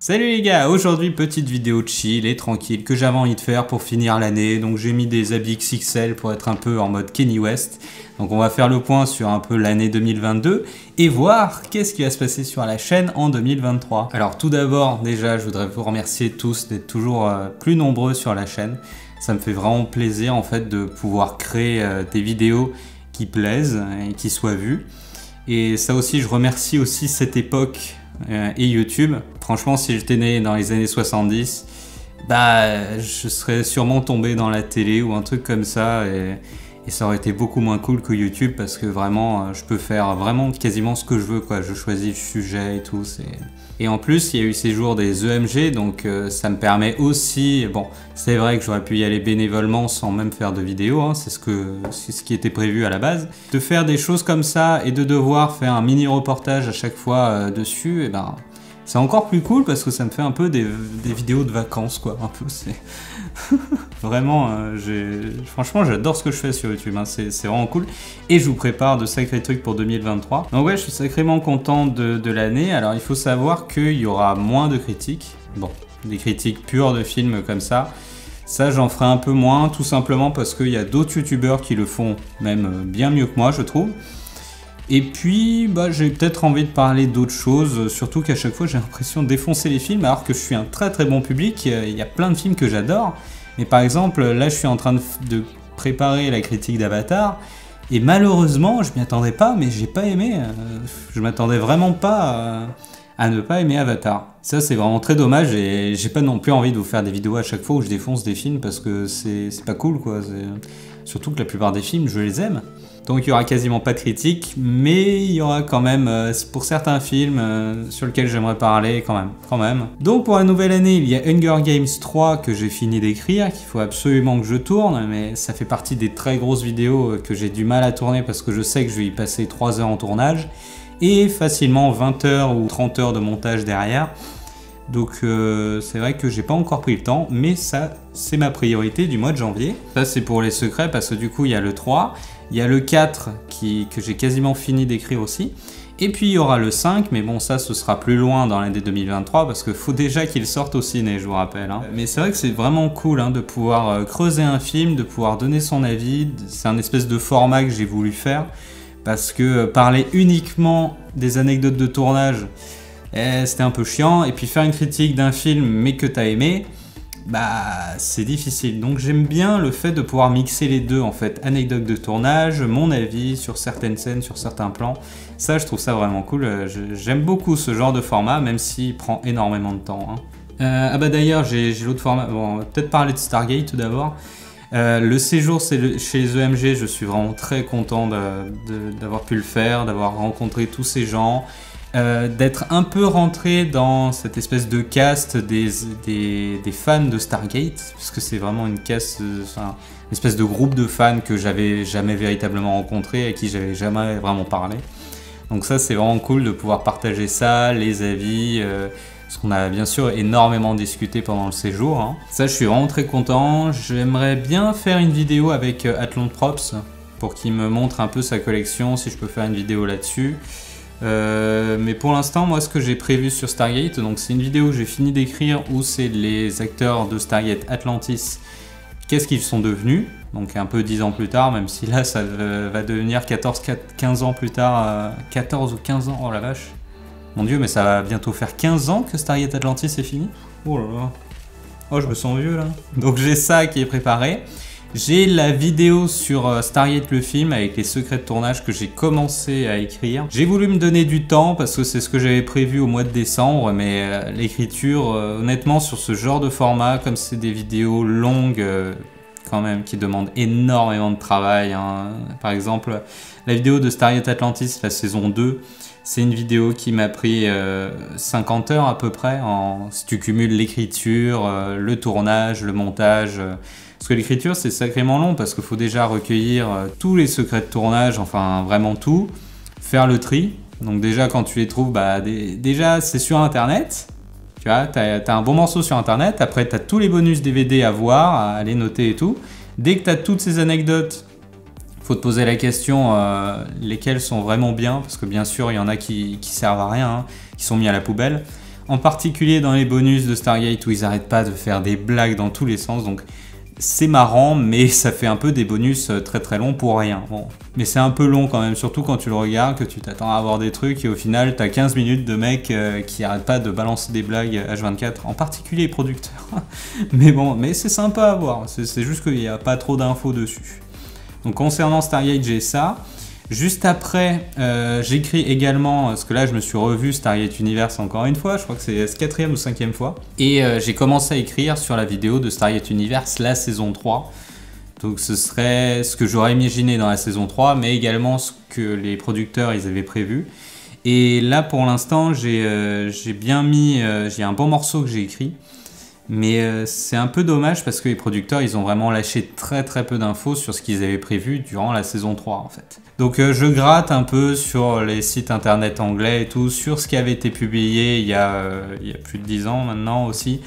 Salut les gars, aujourd'hui petite vidéo chill et tranquille que j'avais envie de faire pour finir l'année. Donc j'ai mis des habits XXL pour être un peu en mode Kenny West. Donc on va faire le point sur un peu l'année 2022 et voir qu'est-ce qui va se passer sur la chaîne en 2023. Alors tout d'abord déjà je voudrais vous remercier tous d'être toujours euh, plus nombreux sur la chaîne. Ça me fait vraiment plaisir en fait de pouvoir créer euh, des vidéos qui plaisent et qui soient vues. Et ça aussi je remercie aussi cette époque euh, et YouTube. Franchement, si j'étais né dans les années 70, bah, je serais sûrement tombé dans la télé ou un truc comme ça. Et, ça aurait été beaucoup moins cool que YouTube parce que vraiment, euh, je peux faire vraiment quasiment ce que je veux. Quoi. Je choisis le sujet et tout. Et en plus, il y a eu ces jours des EMG, donc euh, ça me permet aussi. Bon, c'est vrai que j'aurais pu y aller bénévolement sans même faire de vidéo, hein, c'est ce, ce qui était prévu à la base. De faire des choses comme ça et de devoir faire un mini reportage à chaque fois euh, dessus, et eh ben c'est encore plus cool parce que ça me fait un peu des, vidéos de vacances, quoi. Un peu, c'est. vraiment, euh, franchement, j'adore ce que je fais sur YouTube. Hein. C'est vraiment cool. Et je vous prépare de sacrés trucs pour 2023. Donc, ouais, je suis sacrément content de, l'année. Alors, il faut savoir qu'il y aura moins de critiques. Bon, des critiques pures de films comme ça. Ça, j'en ferai un peu moins, tout simplement parce qu'il y a d'autres youtubeurs qui le font même bien mieux que moi, je trouve. Et puis, bah, j'ai peut-être envie de parler d'autres choses, surtout qu'à chaque fois j'ai l'impression de défoncer les films, alors que je suis un très très bon public, il y a plein de films que j'adore. Mais par exemple, là je suis en train de, préparer la critique d'Avatar, et malheureusement, je m'y attendais pas, mais j'ai pas aimé. Euh, je m'attendais vraiment pas à, ne pas aimer Avatar. Ça, c'est vraiment très dommage et j'ai pas non plus envie de vous faire des vidéos à chaque fois où je défonce des films parce que c'est pas cool, quoi. Surtout que la plupart des films, je les aime. Donc il y aura quasiment pas de critique, mais il y aura quand même, euh, pour certains films euh, sur lesquels j'aimerais parler quand même, quand même. Donc pour la nouvelle année, il y a Hunger Games 3 que j'ai fini d'écrire, qu'il faut absolument que je tourne, mais ça fait partie des très grosses vidéos euh, que j'ai du mal à tourner parce que je sais que je vais y passer 3 heures en tournage, et facilement 20 heures ou 30 heures de montage derrière. Donc c'est vrai que j'ai pas encore pris le temps, mais ça c'est ma priorité du mois de janvier. Ça c'est pour les secrets parce que du coup il y a le 3, il y a le 4 qui, que j'ai quasiment fini d'écrire aussi. Et puis il y aura le 5, mais bon ça ce sera plus loin dans l'année 2023 parce qu'il faut déjà qu'il sorte au ciné, je vous rappelle. Hein. Mais c'est vrai que c'est vraiment cool hein, de pouvoir euh, creuser un film, de pouvoir donner son avis. C'est un espèce de format que j'ai voulu faire parce que euh, parler uniquement des anecdotes de tournage, c'était un peu chiant. Et puis faire une critique d'un film mais que t'as aimé, bah c'est difficile. Donc j'aime bien le fait de pouvoir mixer les deux en fait, anecdote de tournage, mon avis sur certaines scènes, sur certains plans. Ça je trouve ça vraiment cool. Euh, j'aime beaucoup ce genre de format, même s'il prend énormément de temps. Hein. Euh, ah bah d'ailleurs j'ai l'autre format. Bon, peut-être parler de Stargate tout d'abord. Euh, le séjour c'est chez EMG, je suis vraiment très content d'avoir pu le faire, d'avoir rencontré tous ces gens. Euh, d'être un peu rentré dans cette espèce de caste des, fans de Stargate, parce que c'est vraiment une caste, euh, une espèce de groupe de fans que j'avais jamais véritablement rencontré, à qui j'avais jamais vraiment parlé. Donc ça c'est vraiment cool de pouvoir partager ça, les avis, euh, parce qu'on a bien sûr énormément discuté pendant le séjour. Hein. Ça je suis vraiment très content, j'aimerais bien faire une vidéo avec Athlon Props, pour qu'il me montre un peu sa collection, si je peux faire une vidéo là-dessus. Euh, mais pour l'instant, moi, ce que j'ai prévu sur Stargate, donc c'est une vidéo que j'ai fini d'écrire où c'est les acteurs de Stargate Atlantis, qu'est-ce qu'ils sont devenus, donc un peu 10 ans plus tard, même si là, ça va devenir 14, 15 ans plus tard, 14 euh, ou 15 ans, oh la vache. Mon dieu, mais ça va bientôt faire 15 ans que Stargate Atlantis est fini. Oh là là. Oh, je me sens vieux là. Donc j'ai ça qui est préparé. J'ai la vidéo sur euh, Stargate le film avec les secrets de tournage que j'ai commencé à écrire. J'ai voulu me donner du temps parce que c'est ce que j'avais prévu au mois de décembre, mais euh, l'écriture, euh, honnêtement, sur ce genre de format, comme c'est des vidéos longues, quand même, qui demandent énormément de travail. Hein. Par exemple, la vidéo de Stargate Atlantis, la saison 2, c'est une vidéo qui m'a pris 50 heures à peu près, si tu cumules l'écriture, le tournage, le montage parce que l'écriture, c'est sacrément long parce qu'il faut déjà recueillir euh, tous les secrets de tournage, enfin vraiment tout, faire le tri. Donc déjà, quand tu les trouves, bah, déjà, c'est sur Internet. Tu vois, tu as, un bon morceau sur Internet. Après, tu as tous les bonus DVD à voir, à aller noter et tout. Dès que tu as toutes ces anecdotes, faut te poser la question euh, lesquelles sont vraiment bien, parce que bien sûr, il y en a qui, qui servent à rien, hein, qui sont mis à la poubelle. en particulier dans les bonus de Stargate où ils arrêtent pas de faire des blagues dans tous les sens. Donc c'est marrant, mais ça fait un peu des bonus euh, très très longs pour rien. Mais c'est un peu long quand même, surtout quand tu le regardes, que tu t'attends à avoir des trucs et au final t'as 15 minutes de mecs euh, qui arrêtent pas de balancer des blagues H24, en particulier les producteurs. mais bon, mais c'est sympa à voir, c'est juste qu'il n'y a pas trop d'infos dessus. Donc concernant Stargate, j'ai ça. Juste après, euh, j'écris également, parce que là je me suis revu Stargate Universe encore une fois, je crois que c'est la quatrième ou cinquième fois, et euh, j'ai commencé à écrire sur la vidéo de Stargate Universe, la saison 3. Donc ce serait ce que j'aurais imaginé dans la saison 3, mais également ce que les producteurs ils avaient prévu. Et là pour l'instant j'ai euh, bien mis, j'ai un bon morceau que j'ai écrit, mais c'est un peu dommage parce que les producteurs ils ont vraiment lâché très très peu d'infos sur ce qu'ils avaient prévu durant la saison 3 en fait. Donc euh, je gratte un peu sur les sites internet anglais et tout, sur ce qui avait été publié il y a, euh, plus de 10 ans maintenant aussi.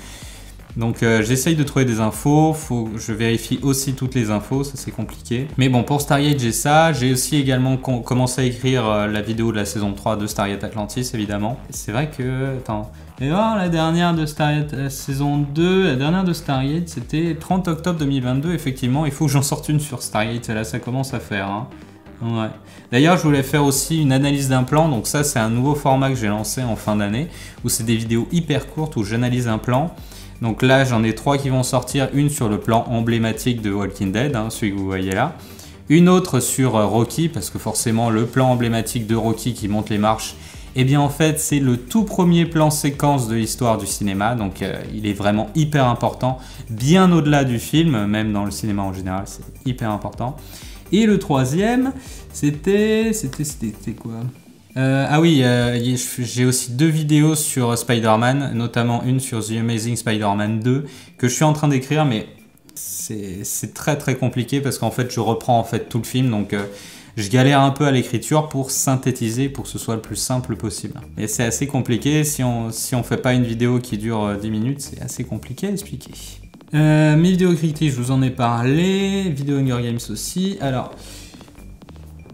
Donc euh, j'essaye de trouver des infos, je vérifie aussi toutes les infos, ça c'est compliqué. Mais bon, pour Stargate j'ai ça, j'ai aussi également commencé à écrire la vidéo de la saison 3 de Stargate Atlantis évidemment. C'est vrai que, attends, et voir la dernière de Stargate, la saison 2, la dernière de Stargate c'était 30 octobre 2022, effectivement il faut que j'en sorte une sur Stargate, là ça commence à faire. Hein. D'ailleurs, je voulais faire aussi une analyse d'un plan. Donc ça, c'est un nouveau format que j'ai lancé en fin d'année, où c'est des vidéos hyper courtes où j'analyse un plan. Donc là, j'en ai trois qui vont sortir. Une sur le plan emblématique de Walking Dead, hein, celui que vous voyez là. Une autre sur euh, Rocky, parce que forcément, le plan emblématique de Rocky qui monte les marches, eh bien en fait, c'est le tout premier plan séquence de l'histoire du cinéma. Donc euh, il est vraiment hyper important, bien au-delà du film, même dans le cinéma en général, c'est hyper important. Et le troisième, c'était. C'était. C'était quoi euh, ah oui, euh, j'ai aussi deux vidéos sur Spider-Man, notamment une sur The Amazing Spider-Man 2 que je suis en train d'écrire, mais c'est très très compliqué parce qu'en fait je reprends en fait tout le film, donc euh, je galère un peu à l'écriture pour synthétiser, pour que ce soit le plus simple possible. Et c'est assez compliqué, si on si on fait pas une vidéo qui dure 10 minutes, c'est assez compliqué à expliquer. Euh, mes vidéos critiques, je vous en ai parlé. Vidéo Hunger Games aussi. Alors,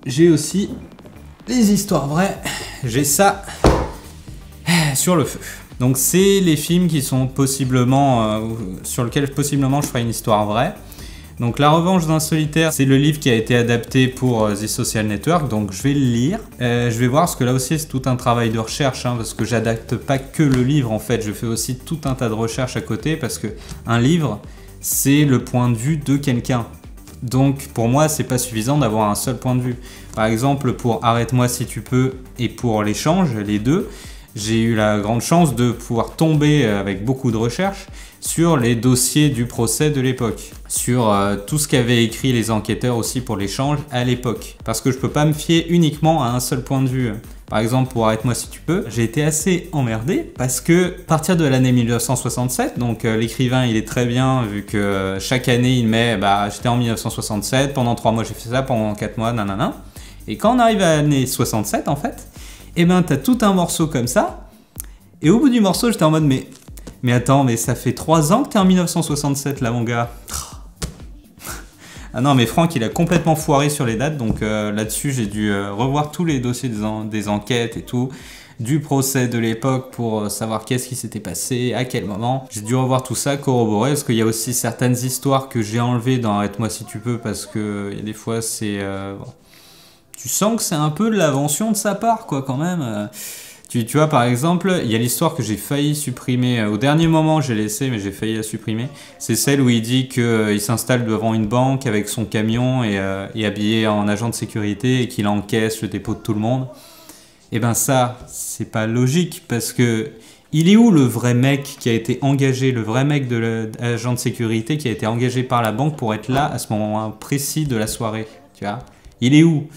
j'ai aussi les histoires vraies. J'ai ça sur le feu. Donc, c'est les films qui sont possiblement. Euh, sur lesquels possiblement je ferai une histoire vraie. Donc La Revanche d'un solitaire, c'est le livre qui a été adapté pour euh, The Social Network, donc je vais le lire. Euh, je vais voir, parce que là aussi c'est tout un travail de recherche, hein, parce que j'adapte pas que le livre en fait, je fais aussi tout un tas de recherches à côté, parce que un livre, c'est le point de vue de quelqu'un. Donc pour moi, c'est pas suffisant d'avoir un seul point de vue. Par exemple, pour Arrête-moi si tu peux et pour l'échange, les deux, j'ai eu la grande chance de pouvoir tomber avec beaucoup de recherches sur les dossiers du procès de l'époque, sur euh, tout ce qu'avaient écrit les enquêteurs aussi pour l'échange à l'époque. Parce que je peux pas me fier uniquement à un seul point de vue. Par exemple, pour Arrête-moi si tu peux, j'ai été assez emmerdé parce que à partir de l'année 1967, donc euh, l'écrivain il est très bien vu que euh, chaque année il met bah j'étais en 1967, pendant 3 mois j'ai fait ça, pendant 4 mois, nanana. Et quand on arrive à l'année 67 en fait, et eh ben t'as tout un morceau comme ça. Et au bout du morceau, j'étais en mode mais mais attends, mais ça fait 3 ans que t'es en 1967 là mon gars. Ah non, mais Franck, il a complètement foiré sur les dates, donc euh, là-dessus, j'ai dû euh, revoir tous les dossiers des, enquêtes et tout, du procès de l'époque pour euh, savoir qu'est-ce qui s'était passé, à quel moment. J'ai dû revoir tout ça, corroborer, parce qu'il y a aussi certaines histoires que j'ai enlevées dans Arrête-moi si tu peux, parce que y a des fois, c'est. Tu sens que c'est un peu de l'invention de sa part, quoi, quand même. Tu, vois, par exemple, il y a l'histoire que j'ai failli supprimer. Au dernier moment, j'ai laissé, mais j'ai failli la supprimer. C'est celle où il dit qu'il euh, s'installe devant une banque avec son camion et, euh, habillé en agent de sécurité et qu'il encaisse le dépôt de tout le monde. Et eh ben ça, c'est pas logique parce que il est où le vrai mec qui a été engagé, le vrai mec de l'agent de sécurité qui a été engagé par la banque pour être là à ce moment précis de la soirée Tu vois? Il est où?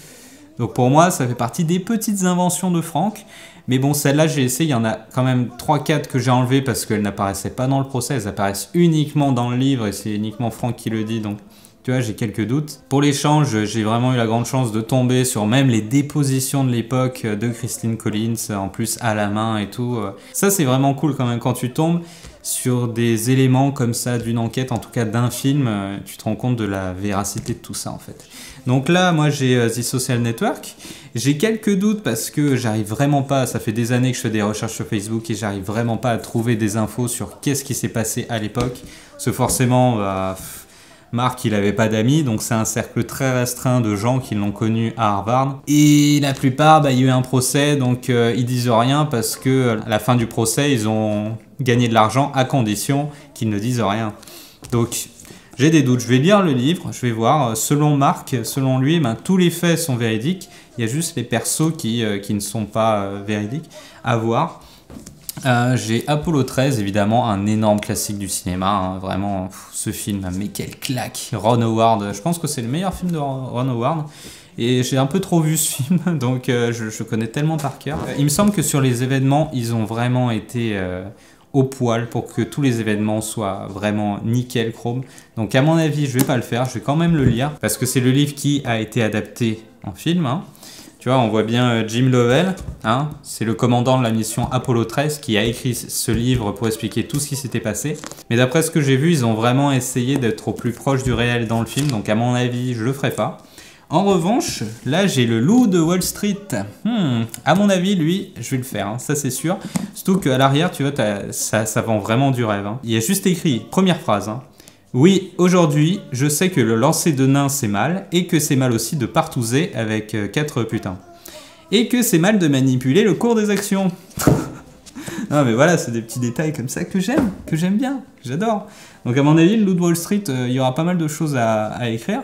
Donc pour moi, ça fait partie des petites inventions de Franck. Mais bon, celle-là, j'ai essayé. Il y en a quand même 3-4 que j'ai enlevées parce qu'elles n'apparaissaient pas dans le procès. Elles apparaissent uniquement dans le livre et c'est uniquement Franck qui le dit. Donc, tu vois, j'ai quelques doutes. Pour l'échange, j'ai vraiment eu la grande chance de tomber sur même les dépositions de l'époque de Christine Collins, en plus à la main et tout. Ça, c'est vraiment cool quand même quand tu tombes sur des éléments comme ça d'une enquête, en tout cas d'un film, tu te rends compte de la véracité de tout ça en fait. Donc là, moi j'ai The Social Network. J'ai quelques doutes parce que j'arrive vraiment pas, ça fait des années que je fais des recherches sur Facebook et j'arrive vraiment pas à trouver des infos sur qu'est-ce qui s'est passé à l'époque. Parce que forcément, bah, Marc, il avait pas d'amis, donc c'est un cercle très restreint de gens qui l'ont connu à Harvard. Et la plupart, bah, il y a eu un procès, donc euh, ils disent rien parce que à la fin du procès, ils ont gagné de l'argent à condition qu'ils ne disent rien. Donc j'ai des doutes. Je vais lire le livre, je vais voir. Selon Marc, selon lui, ben, tous les faits sont véridiques. Il y a juste les persos qui, euh, ne sont pas euh, véridiques à voir. Euh, j'ai Apollo 13, évidemment, un énorme classique du cinéma. Hein. vraiment, ce film, mais quelle claque! Ron Howard, je pense que c'est le meilleur film de Ron Howard. Et j'ai un peu trop vu ce film, donc je, je, connais tellement par cœur. Il me semble que sur les événements, ils ont vraiment été au poil pour que tous les événements soient vraiment nickel chrome. Donc à mon avis, je vais pas le faire, je vais quand même le lire parce que c'est le livre qui a été adapté en film. Hein. Tu vois, on voit bien euh, Jim Lovell, hein, c'est le commandant de la mission Apollo 13 qui a écrit ce livre pour expliquer tout ce qui s'était passé. Mais d'après ce que j'ai vu, ils ont vraiment essayé d'être au plus proche du réel dans le film, donc à mon avis, je le ferai pas. En revanche, là j'ai le loup de Wall Street. Hmm, à mon avis, lui, je vais le faire, hein, ça c'est sûr. Surtout qu'à l'arrière, tu vois, ça, vend vraiment du rêve. Hein. Il y a juste écrit, première phrase. Hein. Oui, aujourd'hui, je sais que le lancer de nain c'est mal, et que c'est mal aussi de partouzer avec 4 euh, putains. Et que c'est mal de manipuler le cours des actions. non mais voilà, c'est des petits détails comme ça que j'aime, que j'aime bien, que j'adore. Donc à mon avis, le de Wall Street, euh, il y aura pas mal de choses à écrire.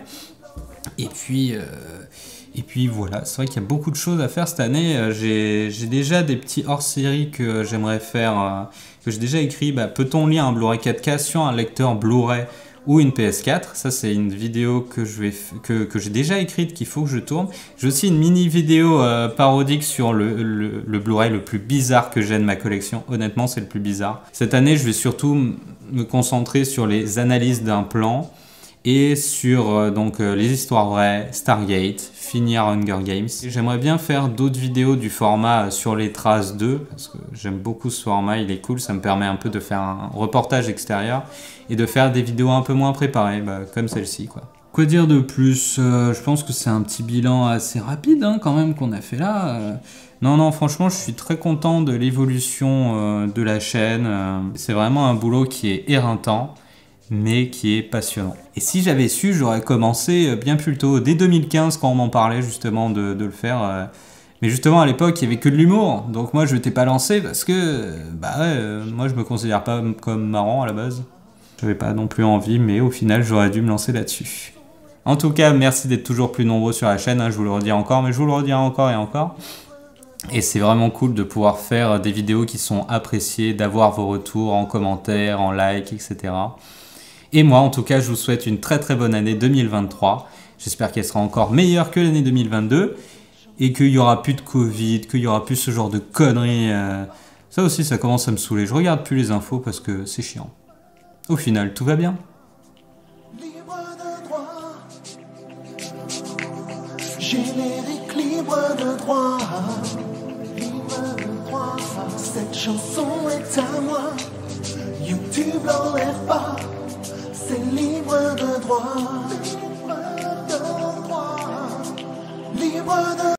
Et puis, euh, et puis voilà, c'est vrai qu'il y a beaucoup de choses à faire cette année. Euh, j'ai déjà des petits hors-série que j'aimerais faire, euh, que j'ai déjà écrit. Bah, peut-on lire un Blu-ray 4K sur un lecteur Blu-ray ou une PS4 Ça, c'est une vidéo que j'ai que, que déjà écrite qu'il faut que je tourne. J'ai aussi une mini vidéo parodique sur le, le Blu-ray le plus bizarre que j'ai de ma collection. Honnêtement, c'est le plus bizarre. Cette année, je vais surtout me concentrer sur les analyses d'un plan et sur euh, donc euh, les histoires vraies, Stargate, finir Hunger Games. J'aimerais bien faire d'autres vidéos du format euh, sur les traces 2 parce que j'aime beaucoup ce format, il est cool, ça me permet un peu de faire un reportage extérieur et de faire des vidéos un peu moins préparées, bah, comme celle-ci quoi. Quoi dire de plus Je pense que c'est un petit bilan assez rapide hein, quand même qu'on a fait là. Non, non, franchement, je suis très content de l'évolution de la chaîne. C'est vraiment un boulot qui est éreintant mais qui est passionnant. Et si j'avais su, j'aurais commencé euh, bien plus tôt, dès 2015, quand on m'en parlait justement de, le faire. Euh. Mais justement, à l'époque, il n'y avait que de l'humour. Donc moi, je n'étais pas lancé parce que, bah ouais, euh, moi, je me considère pas comme marrant à la base. J'avais pas non plus envie, mais au final, j'aurais dû me lancer là-dessus. En tout cas, merci d'être toujours plus nombreux sur la chaîne. Hein, je vous le redis encore, mais je vous le redirai encore et encore. Et c'est vraiment cool de pouvoir faire des vidéos qui sont appréciées, d'avoir vos retours en commentaire, en like, etc. Et moi, en tout cas, je vous souhaite une très très bonne année 2023. J'espère qu'elle sera encore meilleure que l'année 2022 et qu'il y aura plus de Covid, qu'il y aura plus ce genre de conneries. Euh. Ça aussi, ça commence à me saouler. Je regarde plus les infos parce que c'est chiant. Au final, tout va bien. Générique libre de droit. Libre de droit. Cette chanson est à moi. YouTube l'enlève pas c'est libre de droit. Libre de droit. Libre de